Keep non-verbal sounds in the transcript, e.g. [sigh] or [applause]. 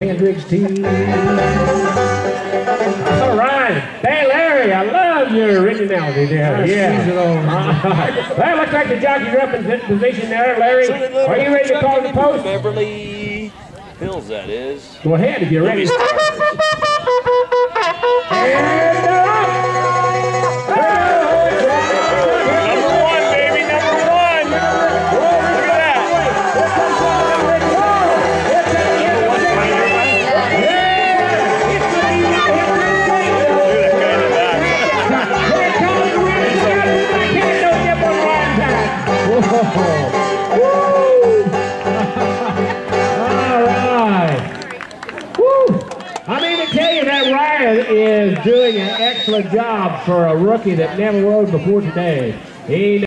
Hendricks team. All right. Hey, Larry, I love your originality there. Yeah. All right. Well, looks like the jockeys are up in position there, Larry. Are you ready to call the post? Beverly Hills, that is. Go ahead if you're ready. [laughs] All right. I mean to tell you that Ryan is doing an excellent job for a rookie that never rode before today. He